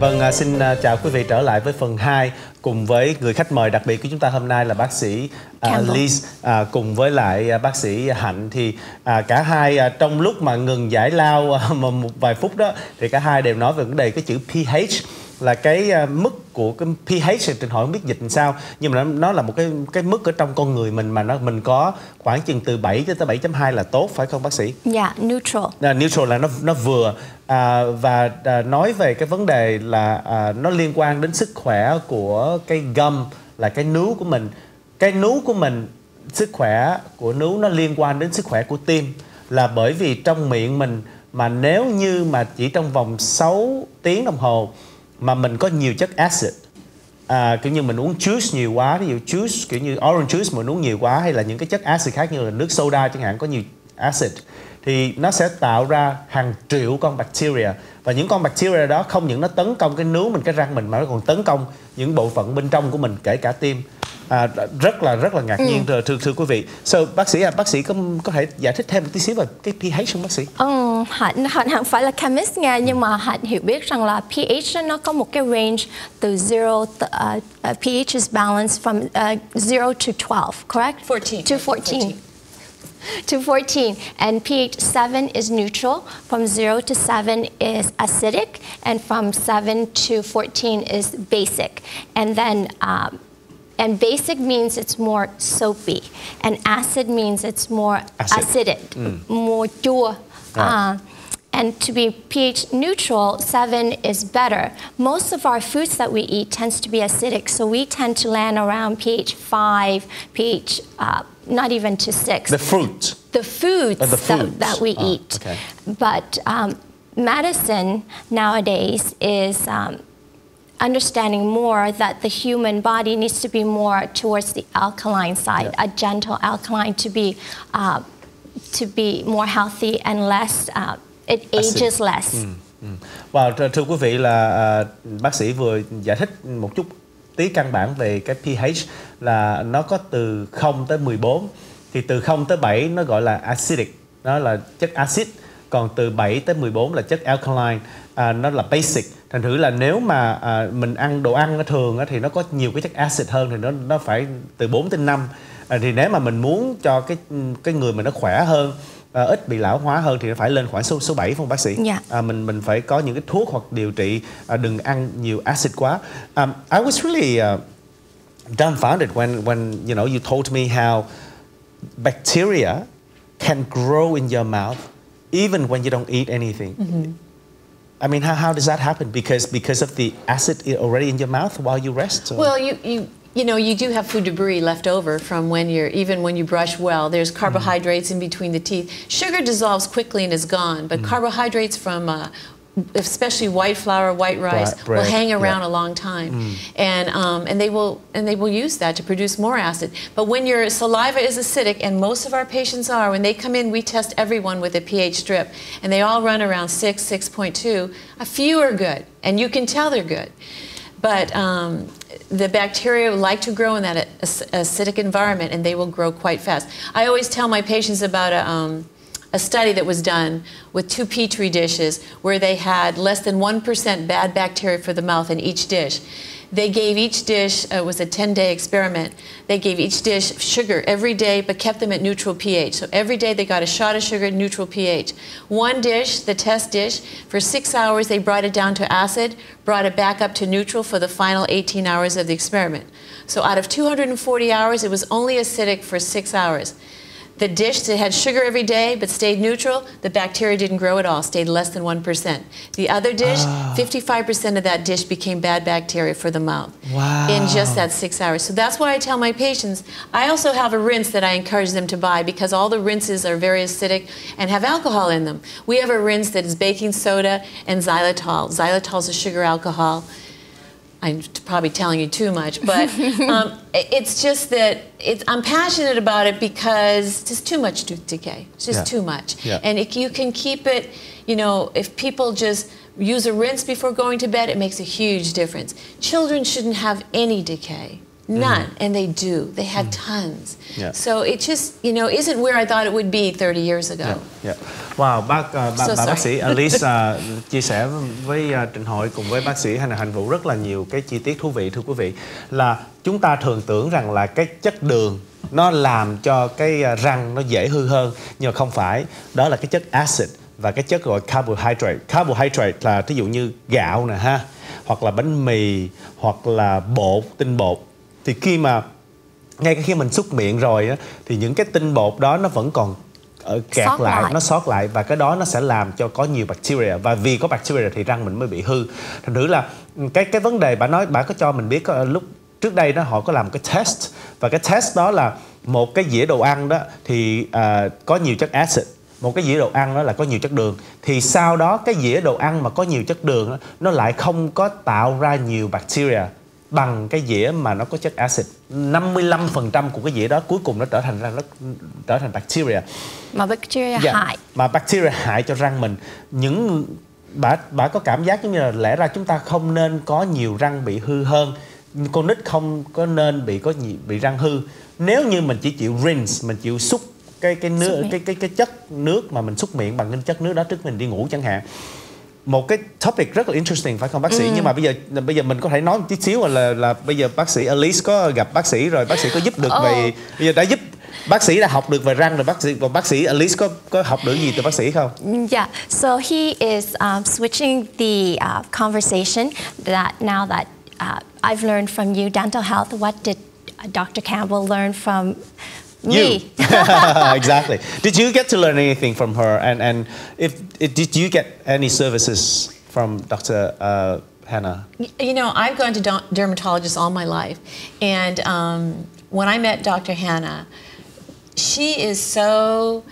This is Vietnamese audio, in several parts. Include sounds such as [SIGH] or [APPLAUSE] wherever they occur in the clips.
Vâng, à, xin à, chào quý vị trở lại với phần 2 cùng với người khách mời đặc biệt của chúng ta hôm nay là bác sĩ à, Liz. Cùng với lại bác sĩ Hạnh thì cả hai trong lúc mà ngừng giải lao à, một vài phút đó thì cả hai đều nói về vấn đề cái chữ pH là cái uh, mức của cái pH trình hỏi không biết dịch làm sao nhưng mà nó, nó là một cái cái mức ở trong con người mình mà nó mình có khoảng chừng từ 7 cho tới 7.2 là tốt phải không bác sĩ? Dạ, yeah, neutral. À, neutral là nó nó vừa à, và à, nói về cái vấn đề là à, nó liên quan đến sức khỏe của cái gum là cái nướu của mình. Cái nướu của mình sức khỏe của nướu nó liên quan đến sức khỏe của tim là bởi vì trong miệng mình mà nếu như mà chỉ trong vòng 6 tiếng đồng hồ mà mình có nhiều chất acid à, kiểu như mình uống juice nhiều quá ví dụ juice kiểu như orange juice mình uống nhiều quá hay là những cái chất acid khác như là nước soda chẳng hạn có nhiều acid thì nó sẽ tạo ra hàng triệu con bacteria và những con bacteria đó không những nó tấn công cái nướu mình cái răng mình mà nó còn tấn công những bộ phận bên trong của mình kể cả tim à, rất là rất là ngạc nhiên ừ. thưa thưa quý vị. So bác sĩ à, bác sĩ có có thể giải thích thêm một tí xíu về cái pH không bác sĩ? Ừ, hạnh hạnh hạnh phải là chemist nha nhưng mà hạnh hiểu biết rằng là pH nó có một cái range từ 0 uh, uh, pH is balanced from uh, 0 to 12, correct? 14. To 14. 14 to 14 and pH 7 is neutral from 0 to 7 is acidic and from 7 to 14 is basic and then um, And basic means it's more soapy, and acid means it's more acid. acidic, mm. more chua. Right. Uh, and to be pH neutral, seven is better. Most of our foods that we eat tends to be acidic, so we tend to land around pH five, pH uh, not even to six. The fruit. The foods, uh, the foods. That, that, we oh, eat. Okay. But um, medicine nowadays is um, understanding more that the human body needs to be more towards the alkaline side, yeah. a gentle alkaline to be uh, to be more healthy and less. Uh, it ages less. Ừ, ừ. Và thưa quý vị là uh, bác sĩ vừa giải thích một chút tí căn bản về cái pH là nó có từ 0 tới 14 thì từ 0 tới 7 nó gọi là acidic nó là chất acid còn từ 7 tới 14 là chất alkaline à, nó là basic thành thử là nếu mà à, mình ăn đồ ăn thường á, thì nó có nhiều cái chất acid hơn thì nó nó phải từ 4 tới 5 à, thì nếu mà mình muốn cho cái cái người mình nó khỏe hơn à, ít bị lão hóa hơn thì nó phải lên khoảng số số 7 không bác sĩ? Yeah. À, mình mình phải có những cái thuốc hoặc điều trị à, đừng ăn nhiều acid quá. Um, I was really uh, dumbfounded when when you know you told me how bacteria can grow in your mouth even when you don't eat anything. Mm-hmm. I mean, how, how does that happen? Because because of the acid already in your mouth while you rest. Or? Well, you you you know you do have food debris left over from when you're even when you brush well. There's carbohydrates mm. in between the teeth. Sugar dissolves quickly and is gone, but mm. carbohydrates from uh, especially white flour, white rice, Bread, will hang around yeah. a long time, mm. and um, and they will and they will use that to produce more acid. But when your saliva is acidic, and most of our patients are, when they come in, we test everyone with a pH strip, and they all run around six, six point two. A few are good, and you can tell they're good, but um, the bacteria like to grow in that acidic environment, and they will grow quite fast. I always tell my patients about a um, a study that was done with two petri dishes where they had less than 1% bad bacteria for the mouth in each dish. They gave each dish, uh, it was a 10 day experiment, they gave each dish sugar every day but kept them at neutral pH. So every day they got a shot of sugar at neutral pH. One dish, the test dish, for six hours they brought it down to acid, brought it back up to neutral for the final 18 hours of the experiment. So out of 240 hours, it was only acidic for six hours. The dish that had sugar every day but stayed neutral, the bacteria didn't grow at all, stayed less than 1%. The other dish, ah. 55% of that dish became bad bacteria for the mouth wow. in just that six hours. So that's why I tell my patients, I also have a rinse that I encourage them to buy because all the rinses are very acidic and have alcohol in them. We have a rinse that is baking soda and xylitol. Xylitol is a sugar alcohol. I'm probably telling you too much, but [LAUGHS] um, it's just that it's, I'm passionate about it because it's just too much tooth decay. It's just yeah. too much. Yeah. And if you can keep it, you know, if people just use a rinse before going to bed, it makes a huge difference. Children shouldn't have any decay. None. And they do. They have tons. Yeah. So it just, you know, isn't where I thought it would be 30 years ago. Yeah, yeah. Wow, bác uh, bà, So bà bác sĩ Alice uh, [LAUGHS] chia sẻ với uh, Trịnh Hội cùng với bác sĩ Hannah Hạnh Vũ rất là nhiều cái chi tiết thú vị thưa quý vị là chúng ta thường tưởng rằng là cái chất đường nó làm cho cái răng nó dễ hư hơn nhưng mà không phải đó là cái chất acid và cái chất gọi carbohydrate carbohydrate là ví dụ như gạo nè ha hoặc là bánh mì hoặc là bột tinh bột thì khi mà ngay khi mình xúc miệng rồi á, thì những cái tinh bột đó nó vẫn còn ở kẹt Sót lại, lại. nó sót lại và cái đó nó sẽ làm cho có nhiều bacteria. Và vì có bacteria thì răng mình mới bị hư. Thành thử là ừ, cái cái vấn đề bà nói bà có cho mình biết có, lúc trước đây đó họ có làm cái test. Và cái test đó là một cái dĩa đồ ăn đó thì à, có nhiều chất acid. Một cái dĩa đồ ăn đó là có nhiều chất đường. Thì sau đó cái dĩa đồ ăn mà có nhiều chất đường đó, nó lại không có tạo ra nhiều bacteria bằng cái dĩa mà nó có chất acid. 55% của cái dĩa đó cuối cùng nó trở thành ra nó trở thành bacteria. Mà bacteria Dạ. hại. mà bacteria hại cho răng mình. Những bà bà có cảm giác giống như là lẽ ra chúng ta không nên có nhiều răng bị hư hơn. Con nít không có nên bị có nhiều, bị răng hư. Nếu như mình chỉ chịu rinse mình chịu xúc cái cái nước cái cái cái chất nước mà mình xúc miệng bằng cái chất nước đó trước mình đi ngủ chẳng hạn một cái topic rất là interesting phải không bác sĩ nhưng mà bây giờ bây giờ mình có thể nói một tí xíu là là bây giờ bác sĩ Alice có gặp bác sĩ rồi bác sĩ có giúp được Ồ. về bây giờ đã giúp bác sĩ đã học được về răng rồi bác sĩ và bác sĩ Alice có có học được gì từ bác sĩ không Yeah, so he is um, switching the uh, conversation that now that uh, I've learned from you dental health, what did uh, Dr. Campbell learn from me? You. [LAUGHS] [LAUGHS] exactly. Did you get to learn anything from her? And and if, if did you get any services from Dr. Uh, Hannah? You know, I've gone to dermatologists all my life. And um, when I met Dr. Hannah, she is so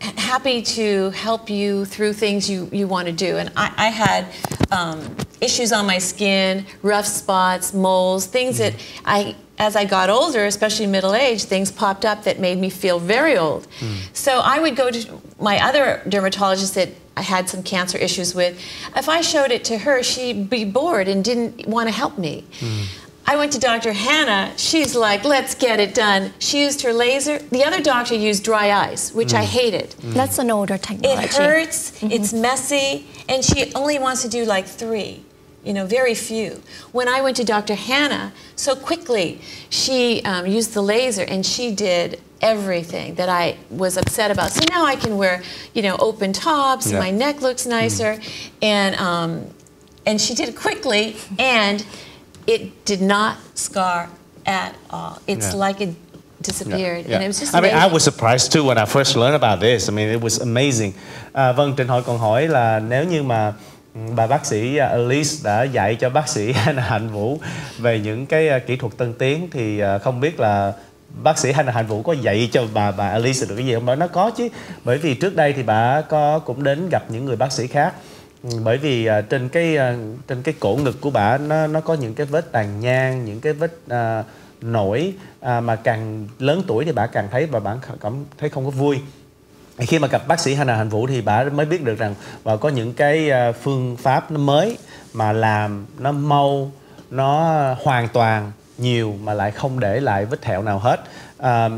happy to help you through things you, you want to do. And I, I had um, issues on my skin, rough spots, moles, things that I, as I got older, especially middle age, things popped up that made me feel very old. Hmm. So I would go to my other dermatologist that I had some cancer issues with. If I showed it to her, she'd be bored and didn't want to help me. Hmm. I went to Dr. Hannah. She's like, let's get it done. She used her laser. The other doctor used dry ice, which I hmm. hated. That's an older technology. It hurts, mm-hmm. it's messy, and she only wants to do like three, you know, very few. When I went to Dr. Hannah, so quickly, she um, used the laser and she did everything that I was upset about. So now I can wear, you know, open tops, Yeah. my neck looks nicer, and, um, and she did it quickly, and it did not scar at all. It's Yeah. like it disappeared, and it was just I mean, I was surprised too when I first learned about this. I mean, it was amazing. À, vâng, Trịnh Hội còn hỏi là nếu như mà bà bác sĩ à, Elise Alice đã dạy cho bác sĩ [LAUGHS] Hannah Hạnh Vũ về những cái à, kỹ thuật tân tiến thì à, không biết là bác sĩ Hannah Hạnh Vũ có dạy cho bà bà Alice được cái gì không? Bà nói có chứ. Bởi vì trước đây thì bà có cũng đến gặp những người bác sĩ khác. Ừ, bởi vì trên cái trên cái cổ ngực của bà nó nó có những cái vết tàn nhang, những cái vết uh, nổi uh, mà càng lớn tuổi thì bà càng thấy và bà cảm thấy không có vui khi mà gặp bác sĩ Hannah Hạnh Vũ thì bà mới biết được rằng bà có những cái à, phương pháp nó mới mà làm nó mau nó hoàn toàn nhiều mà lại không để lại vết thẹo nào hết. À,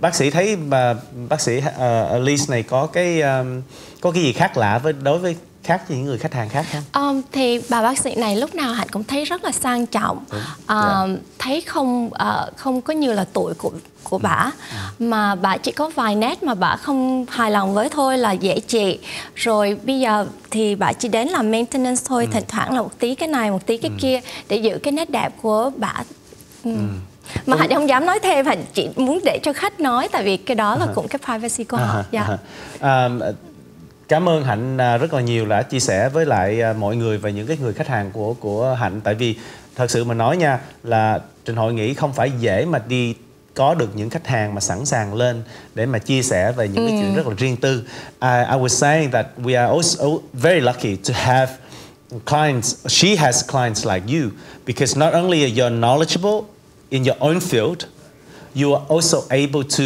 bác sĩ thấy mà bác sĩ uh, Elise này có cái um, có cái gì khác lạ với đối với khác với những người khách hàng khác không? Um, thì bà bác sĩ này lúc nào hạnh cũng thấy rất là sang trọng. Đúng. um, thấy không ờ, không có như là tuổi của của bà. Mà bà chỉ có vài nét mà bà không hài lòng với thôi là dễ trị rồi bây giờ thì bà chỉ đến làm maintenance thôi thỉnh thoảng là một tí cái này một tí cái kia để giữ cái nét đẹp của bà. Ừ. mà hạnh không dám nói thêm hạnh chỉ muốn để cho khách nói tại vì cái đó là cũng cái privacy của họ. À, dạ. à, à, cảm ơn hạnh à, rất là nhiều đã chia sẻ với lại à, mọi người và những cái người khách hàng của của hạnh tại vì thật sự mà nói nha là trình hội nghĩ không phải dễ mà đi có được những khách hàng mà sẵn sàng lên để mà chia sẻ về những cái chuyện rất là riêng tư. I, I was saying that we are also very lucky to have clients. She has clients like you because not only are you knowledgeable in your own field, you are also able to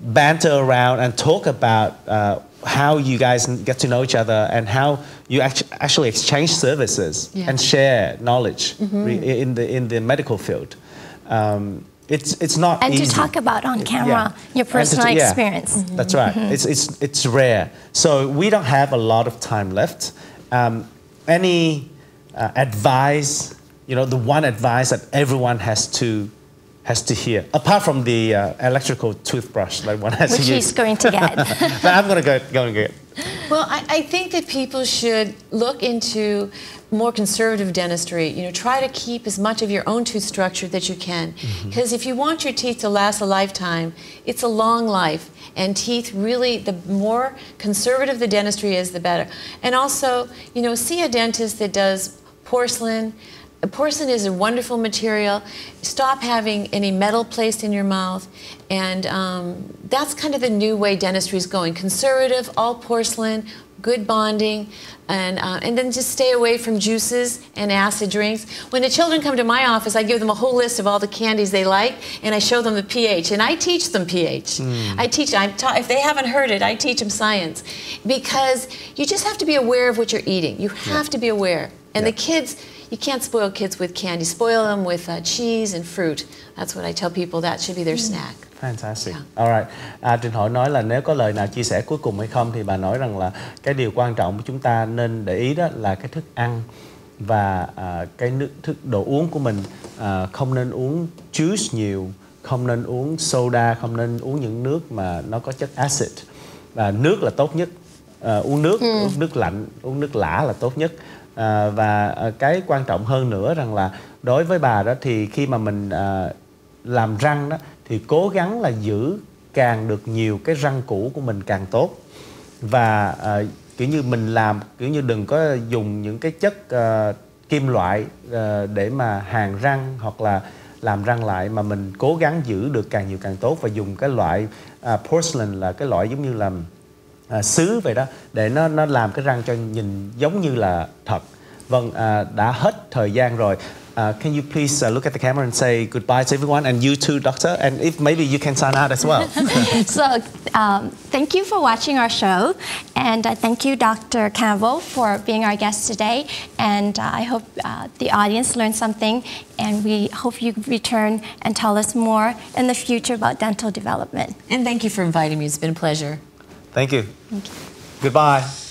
banter around and talk about uh, how you guys get to know each other and how you actually exchange services Yeah. and share knowledge re- in the in the medical field. um, it's it's not And easy. to talk about on camera Yeah. your And to- personal yeah. experience. That's right. It's, it's, it's rare. So we don't have a lot of time left. Um, any uh, advice, you know, the one advice that everyone has to has to hear, apart from the uh, electrical toothbrush that one has Which to he's going to get. [LAUGHS] but I'm going to go, go and get. Well, I, I think that people should look into more conservative dentistry. You know, try to keep as much of your own tooth structure that you can. Because if you want your teeth to last a lifetime, it's a long life. And teeth really, the more conservative the dentistry is, the better. And also, you know, see a dentist that does porcelain. Porcelain is a wonderful material. Stop having any metal placed in your mouth. And um, that's kind of the new way dentistry is going. Conservative, all porcelain, good bonding, and, uh, and then just stay away from juices and acid drinks. When the children come to my office, I give them a whole list of all the candies they like, and I show them the pH. And I teach them pH. I teach, I'm ta- if they haven't heard it, I teach them science. Because you just have to be aware of what you're eating. You have to be aware. And the kids, you can't spoil kids with candy. Spoil them with uh, cheese and fruit. That's what I tell people. That should be their snack. Fantastic. Alright. À, Trình hỏi nói là nếu có lời nào chia sẻ cuối cùng hay không thì bà nói rằng là cái điều quan trọng của chúng ta nên để ý đó là cái thức ăn và à, cái nước thức đồ uống của mình à, không nên uống juice nhiều, không nên uống soda, không nên uống những nước mà nó có chất acid. Và nước là tốt nhất. À, uống nước, uống nước lạnh, uống nước lã là tốt nhất. À, và à, cái quan trọng hơn nữa rằng là đối với bà đó thì khi mà mình à, làm răng đó thì cố gắng là giữ càng được nhiều cái răng cũ của mình càng tốt và à, kiểu như mình làm kiểu như đừng có dùng những cái chất à, kim loại à, để mà hàn răng hoặc là làm răng lại mà mình cố gắng giữ được càng nhiều càng tốt và dùng cái loại à, porcelain là cái loại giống như là à, sứ vậy đó để nó nó làm cái răng cho nhìn giống như là thật vâng à, đã hết thời gian rồi Uh, can you please uh, look at the camera and say goodbye to everyone and you too, doctor? And if maybe you can sign out as well. [LAUGHS] so um, thank you for watching our show and uh, thank you dr campbell for being our guest today and uh, i hope uh, the audience learned something and we hope you return and tell us more in the future about dental development And thank you for inviting me. It's been a pleasure. Thank you. Goodbye.